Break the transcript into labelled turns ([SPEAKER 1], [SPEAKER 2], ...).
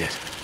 [SPEAKER 1] it.